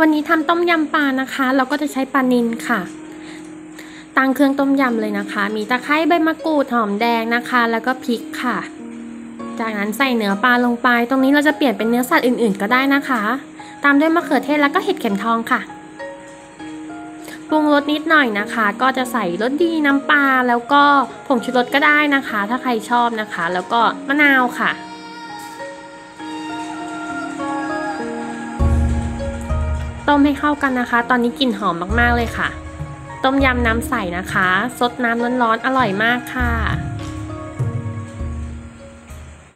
วันนี้ทำต้มยำปลานะคะ เราก็จะใช้ปลานิลค่ะตั้งเครื่องต้มยำเลยนะคะ มีตะไคร้ใบมะกรูดหอมแดงนะคะ แล้วก็พริกค่ะ จากนั้นใส่เนื้อปลาลงไป ตรงนี้เราจะเปลี่ยนเป็นเนื้อสัตว์อื่นๆ ก็ได้นะคะ ตามด้วยมะเขือเทศแล้วก็เห็ดเข็มทองค่ะปรุงรสนิดหน่อยนะคะ ก็จะใส่รสดีน้ำปลาแล้วก็ผงชูรสก็ได้นะคะ ถ้าใครชอบนะคะ แล้วก็มะนาวค่ะ ต้มให้เข้ากันนะคะ ตอนนี้กลิ่นหอมมากๆเลยค่ะ ต้มยำน้ำใสนะคะ ซดน้ำร้อนๆอร่อยมากค่ะ